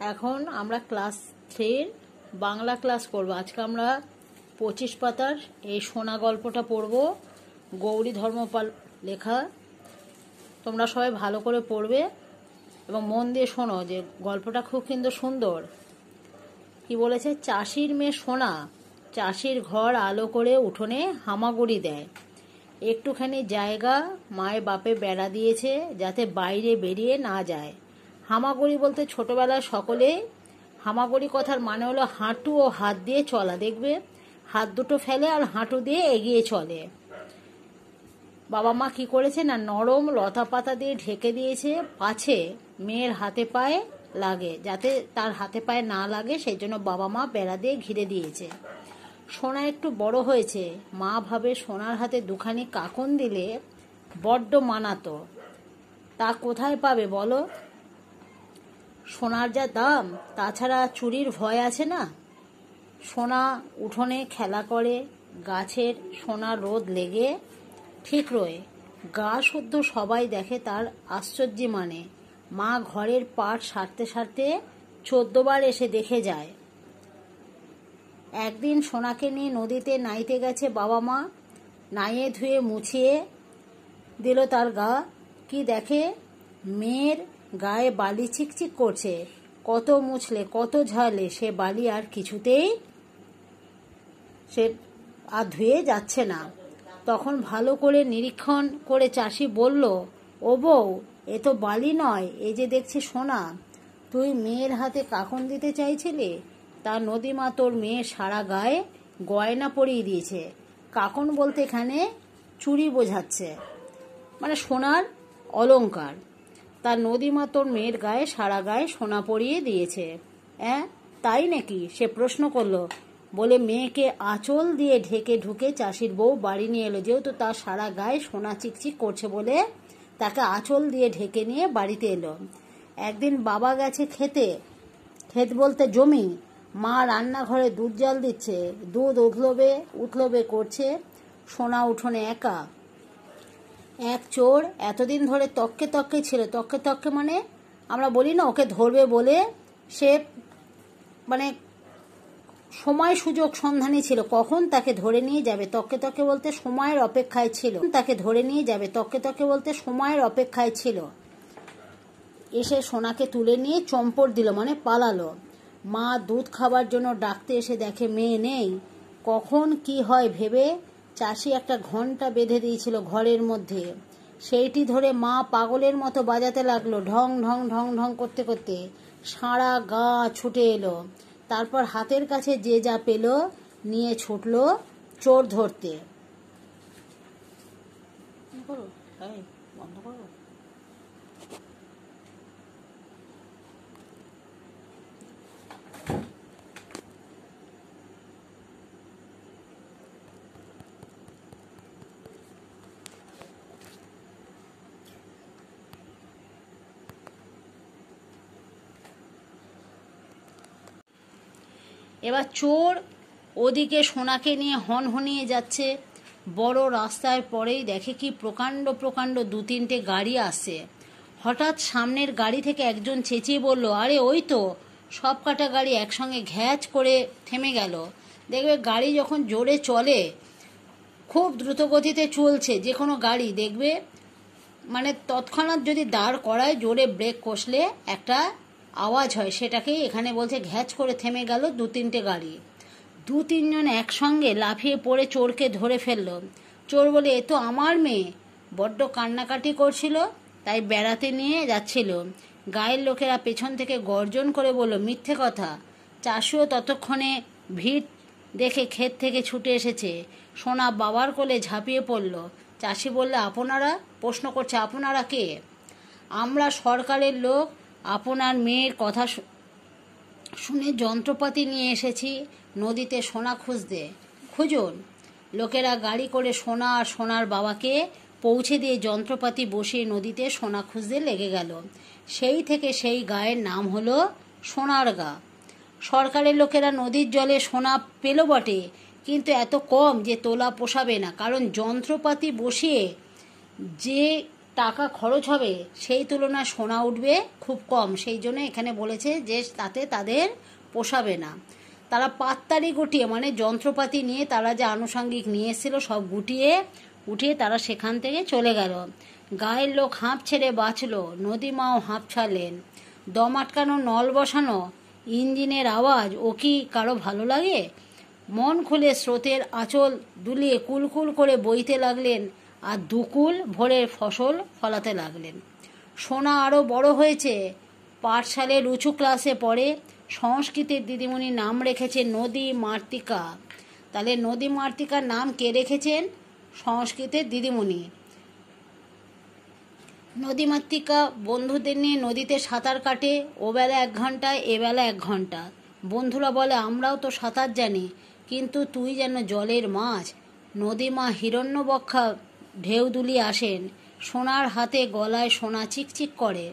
এখন আমরা ক্লাস থ্রির বাংলা ক্লাস করব। আজকে আমরা পঁচিশ পাতার এই সোনা গল্পটা পড়ব। গৌরী ধর্মপাল লেখা। তোমরা সবাই ভালো করে পড়বে এবং মন দিয়ে শোনো যে গল্পটা খুব কিন্তু সুন্দর। কি বলেছে? চাষির মেয়ে সোনা চাষির ঘর আলো করে উঠোনে হামাগুড়ি দেয়। একটুখানি জায়গা মায়ের বাপে বেড়া দিয়েছে যাতে বাইরে বেরিয়ে না যায়। হামাগুড়ি বলতে ছোটবেলায় সকলে, হামাগুড়ি কথার মানে হলো হাঁটু ও হাত দিয়ে চলা, দেখবে? হাত দুটো ফেলে আর হাঁটু দিয়ে এগিয়ে চলে। বাবা মা কি করেছে না, নরম লতা পাতা দিয়ে ঢেকে দিয়েছে, পাছে মেয়ের হাতে পায়ে লাগে, যাতে তার হাতে পায়ে না লাগে সেই জন্য বাবা মা বেড়া দিয়ে ঘিরে দিয়েছে। সোনা একটু বড় হয়েছে, মা ভাবে সোনার হাতে দুখানি কাকন দিলে বড্ড মানাতো। তা কোথায় পাবে বলো? সোনার যা দাম, তাছাড়া চুরির ভয় আছে না? সোনা উঠোনে খেলা করে, গাছের সোনা রোদ লেগে। ঠিক রয়ে, গা শুদ্ধ সবাই দেখে তার আশ্চর্য মানে। মা ঘরের পাট সারতে সারতে চোদ্দবার এসে দেখে যায়। একদিন সোনাকে নিয়ে নদীতে নাইতে গেছে বাবা মা। নাইয়ে ধুয়ে মুছিয়ে দিল তার গা। কি দেখে? মেয়ের গায়ে বালি চিকচিক করছে। কত মুছলে, কত ঝালে, সে বালি আর কিছুতেই সে আর ধুয়ে যাচ্ছে না। তখন ভালো করে নিরীক্ষণ করে চাষি বলল, ও বউ, এ তো বালি নয়, এ যে দেখছি সোনা। তুই মেয়ের হাতে কাকন দিতে চাইছিলি? তা নদীমা তোর মেয়ের সারা গায়ে গয়না পরিয়ে দিয়েছে। কাকন বলতে এখানে চুরি বোঝাচ্ছে। মানে সোনার অলঙ্কার তার নদীমা তোর মেয়ের গায়ে সারা গায়ে সোনা পরিয়ে দিয়েছে। হ্যাঁ তাই নাকি? সে প্রশ্ন করল। বলে মেয়েকে আঁচল দিয়ে ঢেকে ঢুকে চাষির বউ বাড়ি নিয়ে এলো। যেহেতু তার সারা গায়ে সোনা চিকচিক করছে বলে তাকে আঁচল দিয়ে ঢেকে নিয়ে বাড়িতে এলো। একদিন বাবা গেছে খেতে। ক্ষেত বলতে জমি। মা রান্নাঘরে দুধ জল দিচ্ছে। দুধ উঠলবে উঠলবে করছে। সোনা উঠোনে একা। এক চোর এতদিন ধরে তককে তককে ছিল তককে তককে মানে আমরা বলি না ওকে ধরবে বলে সে মানে সময় সুযোগ সন্ধানী ছিল। কখন তাকে ধরে নিয়ে যাবে? তককে তককে বলতে সময়ের অপেক্ষায় ছিল। তাকে ধরে নিয়ে যাবে? তককে তককে বলতে সময়ের অপেক্ষায় ছিল। এসে সোনাকে তুলে নিয়ে চম্পট দিল মানে পালালো। মা দুধ খাবার জন্য ডাকতে এসে দেখে মেয়ে নেই। কখন কি হয় ভেবে চাষি একটা ঘণ্টা বেঁধে দিয়েছিল ঘরের মধ্যে। সেইটি ধরে মা পাগলের মতো বাজাতে লাগল, ঢং ঢং ঢং ঢং করতে করতে। সারা গা ছুটে এলো। তারপর হাতের কাছে যে যা পেল, নিয়ে ছুটল চোর ধরতে। বন্ধ করো। এবার চোর ওদিকে সোনাকে নিয়ে হনহনিয়ে যাচ্ছে। বড় রাস্তায় পরেই দেখে কি প্রকাণ্ড প্রকাণ্ড দু তিনটে গাড়ি আসছে। হঠাৎ সামনের গাড়ি থেকে একজন চেঁচিয়ে বলল, আরে, ওই তো। সব কাটা গাড়ি একসঙ্গে ঘ্যাচ করে থেমে গেল। দেখবে গাড়ি যখন জোরে চলে, খুব দ্রুত গতিতে চলছে যে কোনো গাড়ি। দেখবে মানে তৎক্ষণাৎ যদি দাঁড় করায়, জোরে ব্রেক কষলে একটা আওয়াজ হয়, সেটাকেই এখানে বলছে ঘ্যাচ করে থেমে গেল দু তিনটে গাড়ি। দু তিনজন একসঙ্গে লাফিয়ে পড়ে চোরকে ধরে ফেলল। চোর বলে, এ তো আমার মেয়ে। বড্ড কান্নাকাটি করছিল, তাই বেড়াতে নিয়ে যাচ্ছিল। গায়ের লোকেরা পেছন থেকে গর্জন করে বলল, মিথ্যে কথা। চাষিও ততক্ষণে ভিড় দেখে ক্ষেত থেকে ছুটে এসেছে। সোনা বাবার কোলে ঝাঁপিয়ে পড়ল। চাষি বললে, আপনারা? প্রশ্ন করছে, আপনারা কে? আমরা সরকারের লোক আপনার মেয়ের কথা শুনে যন্ত্রপাতি নিয়ে এসেছি নদীতে সোনা খুঁজতে। খুঁজুন, লোকেরা গাড়ি করে সোনা আর সোনার বাবাকে পৌঁছে দিয়ে যন্ত্রপাতি বসিয়ে নদীতে সোনা খুঁজতে লেগে গেল। সেই থেকে সেই গায়ের নাম হলো সোনার গা। সরকারের লোকেরা নদীর জলে সোনা পেল বটে, কিন্তু এত কম যে তোলা পোষাবে না, কারণ যন্ত্রপাতি বসিয়ে যে টাকা খরচ হবে, সেই তুলনায় সোনা উঠবে খুব কম। সেই জন্য এখানে বলেছে যে তাতে তাদের পোষাবে না। তারা পাত্তারি গুটিয়ে মানে যন্ত্রপাতি নিয়ে তারা যে আনুষঙ্গিক নিয়ে সব গুটিয়ে উঠিয়ে তারা সেখান থেকে চলে গেল। গায়ের লোক হাঁপ ছেড়ে বাঁচলো নদীমাও হাঁপ ছাড়লেন। দম আটকানো, নল বসানো, ইঞ্জিনের আওয়াজ, ও কি কারও ভালো লাগে? মন খুলে স্রোতের আঁচল দুলিয়ে কুলকুল করে বইতে লাগলেন আর দুকুল ভোরের ফসল ফলাতে লাগলেন। সোনা আরও বড় হয়েছে। পাঠশালের উঁচু ক্লাসে পড়ে সংস্কৃতের দিদিমণি নাম রেখেছে নদী মার্তিকা। তাহলে নদী মার্তিকার নাম কে রেখেছেন? সংস্কৃতের দিদিমণি। নদীমাতৃকা বন্ধুদের নিয়ে নদীতে সাঁতার কাটে, ও বেলা এক ঘণ্টা এ বেলা এক ঘণ্টা। বন্ধুরা বলে, আমরাও তো সাঁতার জানি, কিন্তু তুই যেন জলের মাছ নদীমা হিরণ্যবক্ষা ঢেউ দুলিয়ে আসেন, সোনার হাতে গলায় সোনা চিকচিক করে।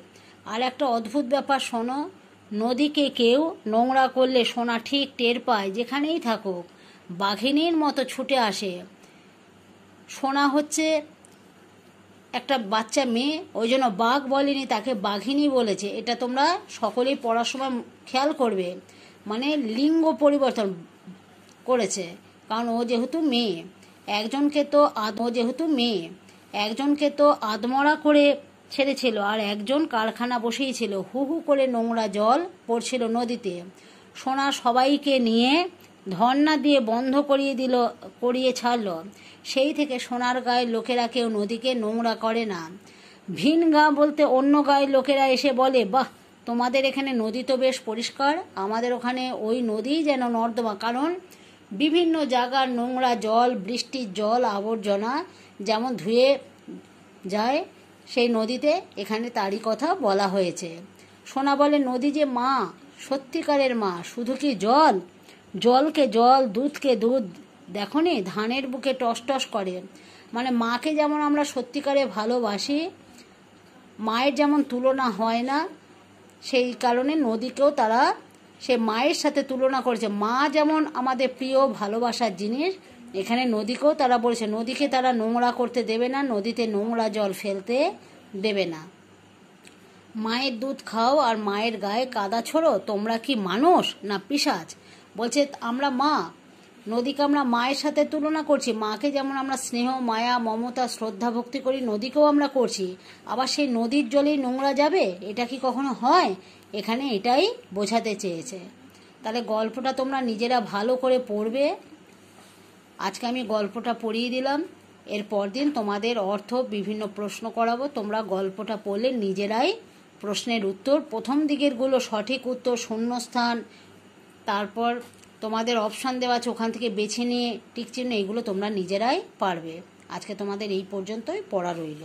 আর একটা অদ্ভুত ব্যাপার, শোনো, নদীকে কেউ নোংরা করলে সোনা ঠিক টের পায় যেখানেই থাকুক, বাঘিনীর মতো ছুটে আসে। সোনা হচ্ছে একটা বাচ্চা মেয়ে, ওই জন্য বাঘ বলেনি, তাকে বাঘিনী বলেছে। এটা তোমরা সকলেই পড়ার সময় খেয়াল করবে। মানে লিঙ্গ পরিবর্তন করেছে, কারণ ও যেহেতু মেয়ে। একজনকে তো আদ ও যেহেতু মেয়ে, একজনকে তো আদমরা করে ছেড়েছিল আর একজন কারখানা বসিয়েছিল হু হু করে নোংরা জল পড়ছিল নদীতে। সোনা সবাইকে নিয়ে ধর্না দিয়ে বন্ধ করিয়ে দিল, করিয়ে ছাড়ল। সেই থেকে সোনার গায়ের লোকেরা কেউ নদীকে নোংরা করে না। ভিন গা বলতে অন্য গায়ের লোকেরা এসে বলে, বাহ, তোমাদের এখানে নদী তো বেশ পরিষ্কার। আমাদের ওখানে ওই নদীই যেন নর্দমা। কারণ বিভিন্ন জায়গার নোংরা জল বৃষ্টির জল, আবর্জনা যেমন ধুয়ে যায়, সেই নদীতে এখানে তারই কথা বলা হয়েছে। সোনা বলে, নদী যে মা, সত্যিকারের মা, শুধু কি জল? জলকে জল, দুধকে দুধ দেখো নি ধানের বুকে টস টস করে। মানে মাকে যেমন আমরা সত্যিকারে ভালোবাসি, মায়ের যেমন তুলনা হয় না, সেই কারণে নদীকেও তারা সে মায়ের সাথে তুলনা করেছে। মা যেমন আমাদের প্রিয় ভালোবাসার জিনিস, এখানে নদীকেও তারা বলেছে, নদীকে তারা নোংরা করতে দেবে না, নদীতে নোংরা জল ফেলতে দেবে না। মায়ের দুধ খাও আর মায়ের গায়ে কাদা ছোড়ো, তোমরা কি মানুষ না পিসাজ বলছে, আমরা মা নদীকে আমরা মায়ের সাথে তুলনা করছি। মাকে যেমন আমরা স্নেহ, মায়া, মমতা, শ্রদ্ধা ভক্তি করি, নদীকেও আমরা করছি। আবার সেই নদীর জলেই নোংরা যাবে? এটা কি কখনো হয়? এখানে এটাই বোঝাতে চেয়েছে। তাহলে গল্পটা তোমরা নিজেরা ভালো করে পড়বে। আজকে আমি গল্পটা পড়িয়ে দিলাম। এর পরদিন তোমাদের অর্থ বিভিন্ন প্রশ্ন করাবো। তোমরা গল্পটা পড়লে নিজেরাই প্রশ্নের উত্তর, প্রথম দিকেরগুলো সঠিক উত্তর, শূন্যস্থান, তারপর তোমাদের অপশান দেওয়া আছে, ওখান থেকে বেছে নিয়ে টিক চিহ্ন, এগুলো তোমরা নিজেরাই পারবে। আজকে তোমাদের এই পর্যন্তই, পড়া রইল।